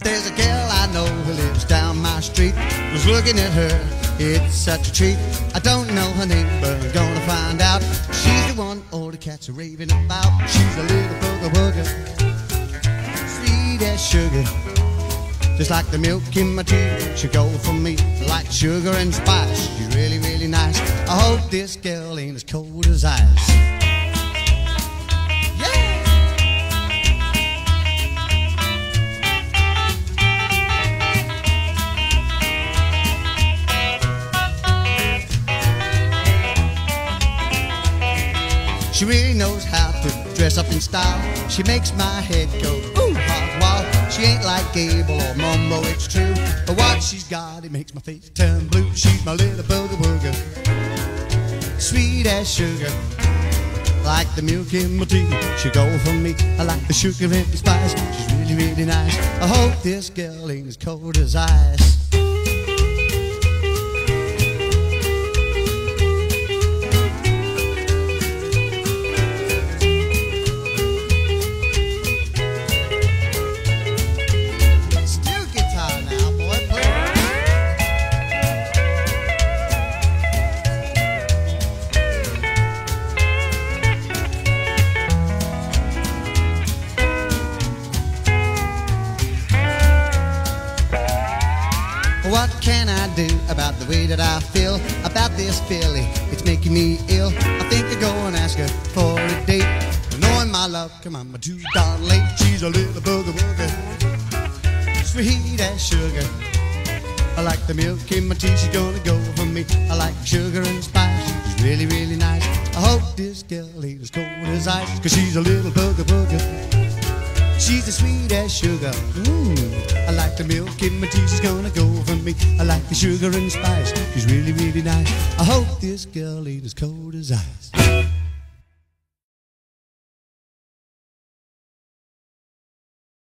There's a girl I know who lives down my street. Was looking at her, it's such a treat. I don't know her name, but I'm gonna find out. She's the one all the cats are raving about. She's a little bugga wugga, sweet as sugar. Just like the milk in my tea, she go for me like sugar and spice. She's really, really nice. I hope this girl ain't as cold as ice. She really knows how to dress up in style. She makes my head go ooh, hog wild. She ain't like Gable or Mumbo, it's true. But what she's got, it makes my face turn blue. She's my little bugga wugga, sweet as sugar. Like the milk in my tea, she go for me. I like the sugar and the spice. She's really, really nice. I hope this girl ain't as cold as ice. What can I do about the way that I feel about this filly? It's making me ill. I think I go and ask her for a date. Knowing my love, come on, I'm too darn late. She's a little bugga wugga, sweet as sugar. I like the milk in my tea, she's gonna go for me. I like sugar and spice, she's really, really nice. I hope this girl ain't as cold as ice, cause she's a little bugga wugga. She's as sweet as sugar. Mmm. I like the milk in my tea. She's gonna go the sugar and spice. She's really, really nice. I hope this girl ain't as cold as ice.